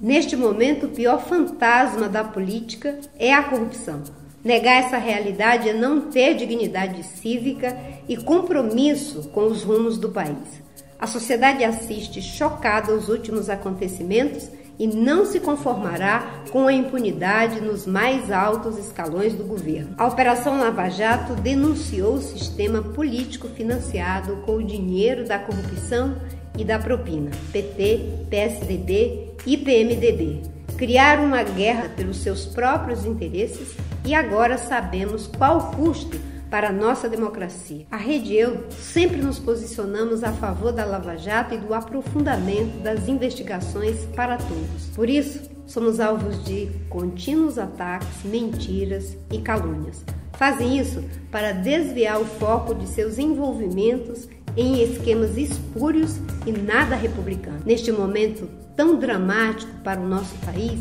Neste momento, o pior fantasma da política é a corrupção. Negar essa realidade é não ter dignidade cívica e compromisso com os rumos do país. A sociedade assiste chocada aos últimos acontecimentos e não se conformará com a impunidade nos mais altos escalões do governo. A Operação Lava Jato denunciou o sistema político financiado com o dinheiro da corrupção e da propina. PT, PSDB e PMDB criaram uma guerra pelos seus próprios interesses e agora sabemos qual o custo para a nossa democracia. A Rede Eu sempre nos posicionamos a favor da Lava Jato e do aprofundamento das investigações para todos. Por isso, somos alvos de contínuos ataques, mentiras e calúnias. Fazem isso para desviar o foco de seus envolvimentos em esquemas espúrios e nada republicanos. Neste momento tão dramático para o nosso país,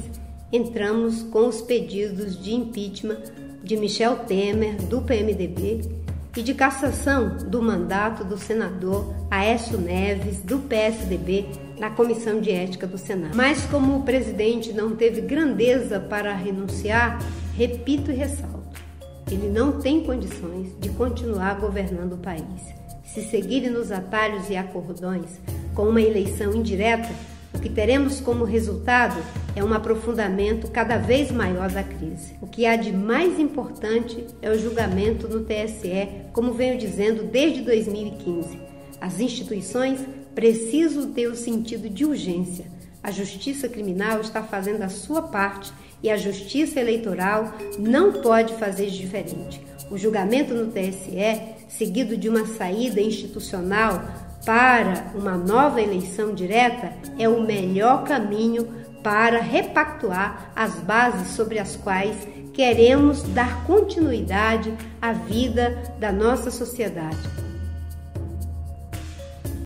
entramos com os pedidos de impeachment de Michel Temer, do PMDB, e de cassação do mandato do senador Aécio Neves, do PSDB, na Comissão de Ética do Senado. Mas, como o presidente não teve grandeza para renunciar, repito e ressalto: ele não tem condições de continuar governando o país. Se seguirem nos atalhos e acordões com uma eleição indireta, o que teremos como resultado é um aprofundamento cada vez maior da crise. O que há de mais importante é o julgamento no TSE, como venho dizendo desde 2015. As instituições precisam ter o sentido de urgência. A justiça criminal está fazendo a sua parte e a justiça eleitoral não pode fazer diferente. O julgamento no TSE, seguido de uma saída institucional para uma nova eleição direta, é o melhor caminho para repactuar as bases sobre as quais queremos dar continuidade à vida da nossa sociedade.